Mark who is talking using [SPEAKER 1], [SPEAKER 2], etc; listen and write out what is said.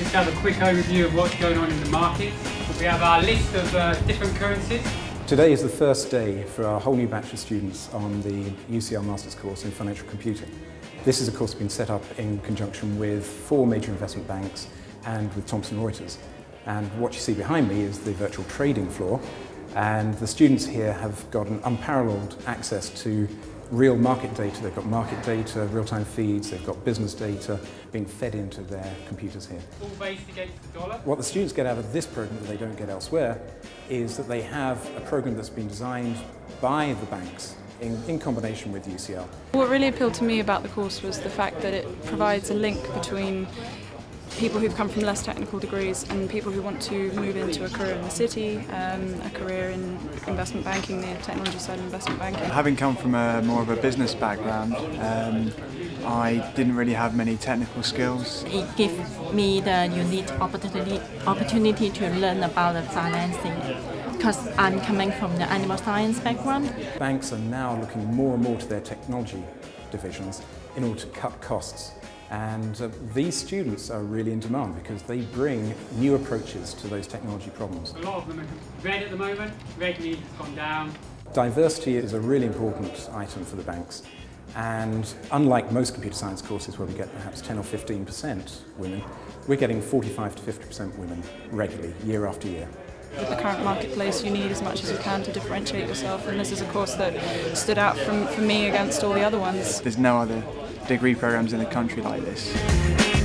[SPEAKER 1] just have a quick overview of what's going on in the market. We have our list of uh, different currencies.
[SPEAKER 2] Today is the first day for our whole new batch of students on the UCL Masters course in Financial Computing. This is a course been set up in conjunction with four major investment banks and with Thomson Reuters. And what you see behind me is the virtual trading floor. And the students here have got an unparalleled access to real market data. They've got market data, real-time feeds, they've got business data being fed into their computers here.
[SPEAKER 1] All based against the dollar.
[SPEAKER 2] What the students get out of this program that they don't get elsewhere is that they have a program that's been designed by the banks in, in combination with UCL.
[SPEAKER 3] What really appealed to me about the course was the fact that it provides a link between people who've come from less technical degrees and people who want to move into a career in the city, um, a career in investment banking, the technology side of investment banking.
[SPEAKER 4] Having come from a more of a business background, um, I didn't really have many technical skills.
[SPEAKER 5] It gave me the unique opportunity opportunity to learn about the financing because I'm coming from the animal science background.
[SPEAKER 2] Banks are now looking more and more to their technology divisions in order to cut costs. And uh, these students are really in demand because they bring new approaches to those technology problems.
[SPEAKER 1] A lot of them are red at the moment. Red means it's gone down.
[SPEAKER 2] Diversity is a really important item for the banks. And unlike most computer science courses where we get perhaps 10 or 15% women, we're getting 45 to 50% women regularly, year after year.
[SPEAKER 3] With the current marketplace, you need as much as you can to differentiate yourself, and this is a course that stood out from, for me against all the other ones.
[SPEAKER 4] There's no other degree programs in the country like this.